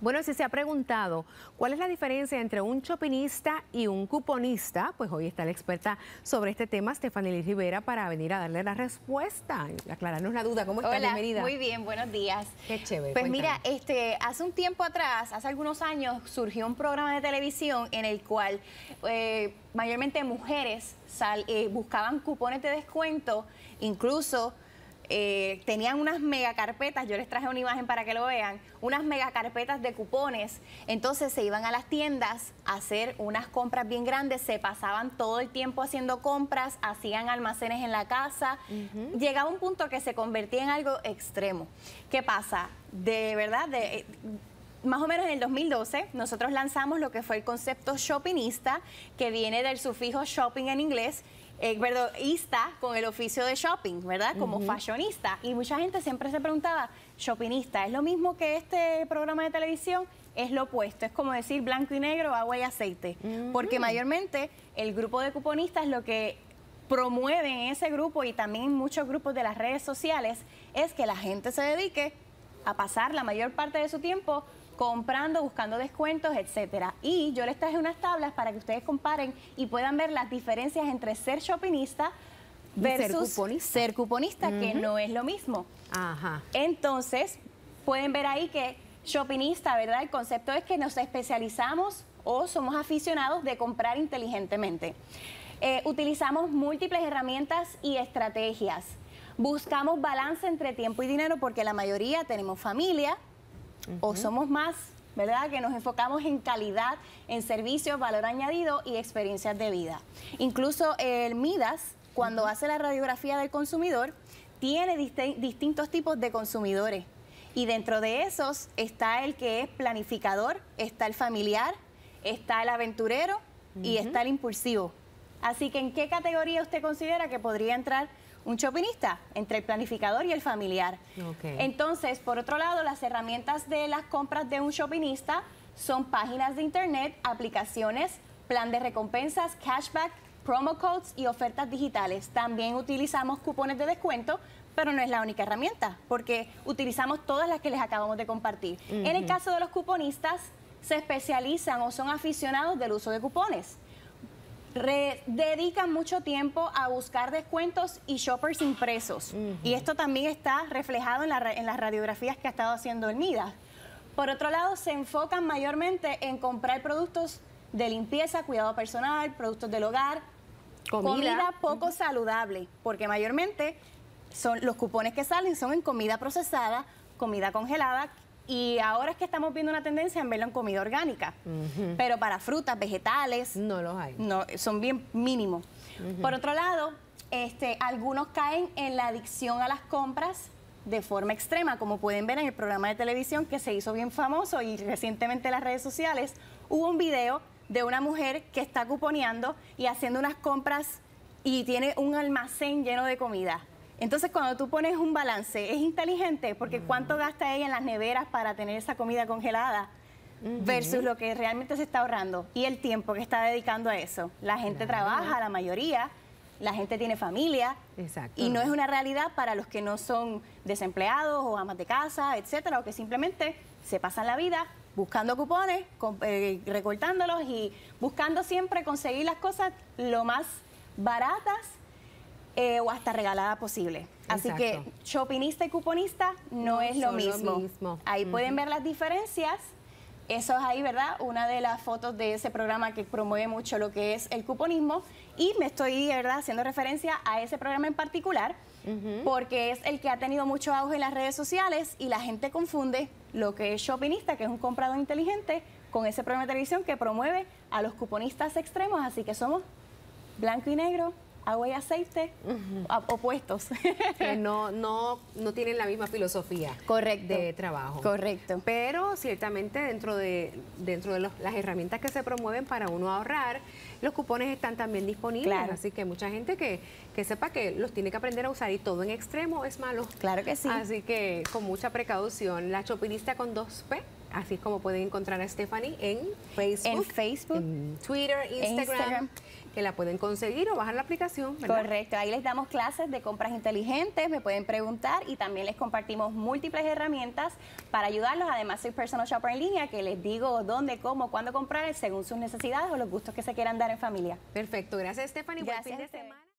Bueno, si se ha preguntado cuál es la diferencia entre un chopinista y un cuponista, pues hoy está la experta sobre este tema, Stephanie Rivera, para venir a darle la respuesta, aclararnos la duda. ¿Cómo estás? Hola, Bienvenida. Muy bien, buenos días. Qué chévere. Pues cuéntame. mira, este, hace un tiempo atrás, hace algunos años, surgió un programa de televisión en el cual eh, mayormente mujeres sal- eh, buscaban cupones de descuento, incluso eh, tenían unas mega carpetas, yo les traje una imagen para que lo vean, unas mega carpetas de cupones, entonces se iban a las tiendas a hacer unas compras bien grandes, se pasaban todo el tiempo haciendo compras, hacían almacenes en la casa, llegaba un punto que se convertía en algo extremo. ¿Qué pasa? De verdad, de, eh, más o menos en el 2012, nosotros lanzamos lo que fue el concepto shoppingista, que viene del sufijo shopping en inglés, eh, perdón, ista con el oficio de shopping, ¿verdad? Como fashionista. Y mucha gente siempre se preguntaba, shoppingista, ¿es lo mismo que este programa de televisión? Es lo opuesto, es como decir blanco y negro, agua y aceite. Porque mayormente el grupo de cuponistas lo que promueven en ese grupo y también muchos grupos de las redes sociales es que la gente se dedique a pasar la mayor parte de su tiempo comprando, buscando descuentos, etcétera. Y yo les traje unas tablas para que ustedes comparen y puedan ver las diferencias entre ser shoppingista ser versus cuponista. ser cuponista, que no es lo mismo. Ajá. Entonces, pueden ver ahí que shoppingista, ¿verdad? El concepto es que nos especializamos o somos aficionados de comprar inteligentemente. Eh, utilizamos múltiples herramientas y estrategias. Buscamos balance entre tiempo y dinero porque la mayoría tenemos familia o somos más, ¿verdad? Que nos enfocamos en calidad, en servicios, valor añadido y experiencias de vida. Incluso el Midas, cuando hace la radiografía del consumidor, tiene disti- distintos tipos de consumidores. Y dentro de esos está el que es planificador, está el familiar, está el aventurero y está el impulsivo. Así que, ¿en qué categoría usted considera que podría entrar un shoppingista? Entre el planificador y el familiar. Ok. Entonces, por otro lado, las herramientas de las compras de un shoppingista son páginas de internet, aplicaciones, plan de recompensas, cashback, promo codes y ofertas digitales. También utilizamos cupones de descuento, pero no es la única herramienta, porque utilizamos todas las que les acabamos de compartir. En el caso de los cuponistas, se especializan o son aficionados del uso de cupones. Re- dedican mucho tiempo a buscar descuentos y shoppers impresos. Y esto también está reflejado en, la ra- en las radiografías que ha estado haciendo el MIDA. Por otro lado, se enfocan mayormente en comprar productos de limpieza, cuidado personal, productos del hogar, Comida. poco saludable, porque mayormente son los cupones que salen son en comida procesada, comida congelada y ahora es que estamos viendo una tendencia en verlo en comida orgánica. Pero para frutas, vegetales, No los hay. no, son bien mínimos. Por otro lado, este, algunos caen en la adicción a las compras de forma extrema, como pueden ver en el programa de televisión que se hizo bien famoso y recientemente en las redes sociales, hubo un video de una mujer que está cuponeando y haciendo unas compras y tiene un almacén lleno de comida. Entonces, cuando tú pones un balance, es inteligente porque cuánto gasta ella en las neveras para tener esa comida congelada versus lo que realmente se está ahorrando y el tiempo que está dedicando a eso. La gente Claro. trabaja, la mayoría, la gente tiene familia Exacto. y no es una realidad para los que no son desempleados o amas de casa, etcétera, o que simplemente se pasan la vida buscando cupones, com- eh, recortándolos y buscando siempre conseguir las cosas lo más baratas eh, o hasta regalada posible. Así que shoppingista y cuponista no, No es lo son lo mismo. mismo. Ahí pueden ver las diferencias. Eso es ahí, ¿verdad? Una de las fotos de ese programa que promueve mucho lo que es el cuponismo. Y me estoy, ¿verdad?, haciendo referencia a ese programa en particular, porque es el que ha tenido mucho auge en las redes sociales y la gente confunde lo que es shoppingista, que es un comprador inteligente, con ese programa de televisión que promueve a los cuponistas extremos. Así que somos blanco y negro, agua y aceite, opuestos. Que no, no, no tienen la misma filosofía Correcto. de trabajo. Correcto. Pero ciertamente dentro de, dentro de los- las herramientas que se promueven para uno ahorrar, los cupones están también disponibles. Claro. Así que mucha gente que, que sepa que los tiene que aprender a usar y todo en extremo es malo. Claro que sí. Así que con mucha precaución. La Chopinista con 2P, así es como pueden encontrar a Stephanie en Facebook. En Facebook, en Twitter, Instagram. Instagram. que la pueden conseguir o bajar la aplicación. Correcto, ahí les damos clases de compras inteligentes, me pueden preguntar y también les compartimos múltiples herramientas para ayudarlos. Además, soy personal shopper en línea que les digo dónde, cómo, cuándo comprar según sus necesidades o los gustos que se quieran dar en familia. Perfecto, gracias Stephanie. Buen fin de semana.